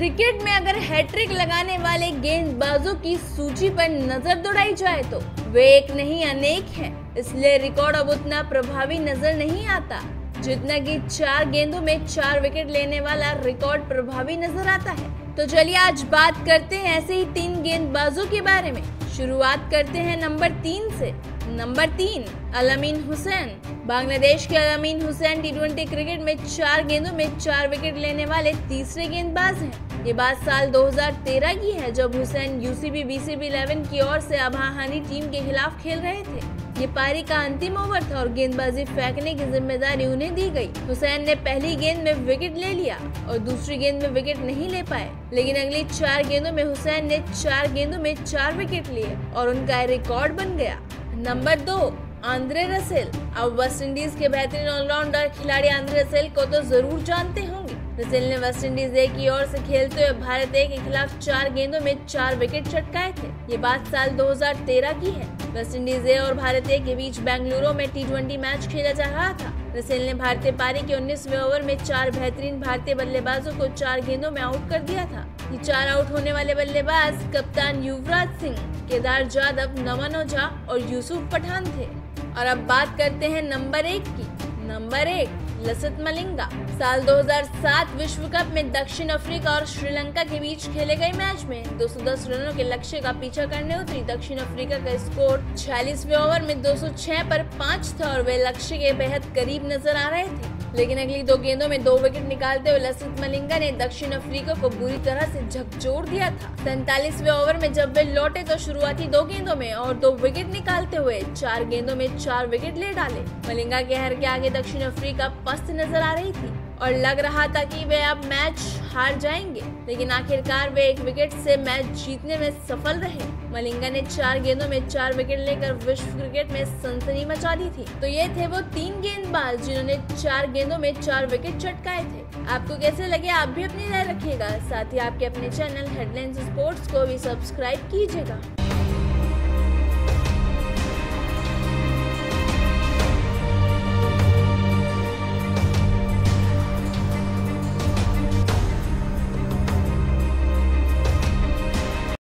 Cricket में अगर hat trick लगाने वाले गेंदबाजों की सूची पर नज़र दौड़ाई जाए तो वे एक नहीं, अनेक हैं। इसलिए रिकॉर्ड अब उतना प्रभावी नज़र नहीं आता, जितना कि चार गेंदों में चार विकेट लेने वाला रिकॉर्ड प्रभावी नज़र आता है। तो चलिए आज बात करते हैं ऐसे ही तीन गेंदबाजों के बारे में। शुरुआत करते हैं नंबर तीन से। नंबर तीन, अलमीन हुसैन। बांग्लादेश के अलामीन हुसैन टी क्रिकेट में चार गेंदों में चार विकेट लेने वाले तीसरे गेंदबाज हैं। ये बात साल 2013 की है, जब हुसैन यूसीबी बीसीबी 11 की ओर से अभाहानी टीम के खिलाफ खेल रहे थे। ये पारी का अंतिम ओवर था और गेंदबाजी फेंकने की ज़िम्मेदारी उन्हें दी गई। हुसैन ने पहली गेंद में विकेट ले लिया और दूसरी गेंद में विकेट नहीं ले पाए। लेकिन अगली चार गेंदों में हुसैन ने चार गेंदों में चार विकेट लिए और उनका रिकॉर्ड बन गया। नंबर दो, आंद्रे रसेल। अब वेस्ट इंडीज के बेहतरीन ऑलराउंडर खिलाड़ी आंद्रे रसेल को तो ज़रूर जानते होंगे। रसेल ने वेस्ट इंडीज ए की ओर से खेलते हुए भारत ए के खिलाफ चार गेंदों में चार विकेट चटकाए थे। ये बात साल 2013 की है। वेस्ट इंडीज ए और भारत ए के बीच बेंगलुरु में टी मैच खेला जा रहा था। रसेल ने भारतीय पारी के 19वें ओवर में चार बेहतरीन भारतीय बल्लेबाजों को चार गेंदों में आउट कर दिया था। ये चार आउट होने वाले बल्लेबाज कप्तान युवराज सिंह, केदार जाधव, नमन ओझा और यूसुफ पठान थे। और अब बात करते हैं नंबर एक की। नंबर एक। लसित मलिंगा। साल 2007 विश्व कप में दक्षिण अफ्रीका और श्रीलंका के बीच खेले गए मैच में 210 रनों के लक्ष्य का पीछा करने उतरी। दक्षिण अफ्रीका का स्कोर छियालीसवे ओवर में 206 पर पाँच था और वे लक्ष्य के बेहद करीब नज़र आ रहे थे। लेकिन अगली दो गेंदों में दो विकेट निकालते हुए लसित मलिंगा ने दक्षिण अफ्रीका को बुरी तरह से झकझोर दिया था। सैतालीसवे ओवर में जब वे लौटे तो शुरुआती दो गेंदों में और दो विकेट निकालते हुए चार गेंदों में चार विकेट ले डाले। मलिंगा के हर के आगे दक्षिण अफ्रीका पस्त नज़र आ रही थी। और लग रहा था कि वे अब मैच हार जाएँगे, लेकिन आखिरकार वे एक विकेट से मैच जीतने में सफल रहे। मलिंगा ने चार गेंदों में चार विकेट लेकर विश्व क्रिकेट में सनसनी मचा दी थी। तो ये थे वो तीन गेंदबाज जिन्होंने चार गेंदों में चार विकेट चटकाए थे। आपको कैसे लगे आप भी अपनी राय रखिएगा। साथ ही आपके अपने चैनल हेडलाइंस स्पोर्ट्स को भी सब्सक्राइब कीजिएगा।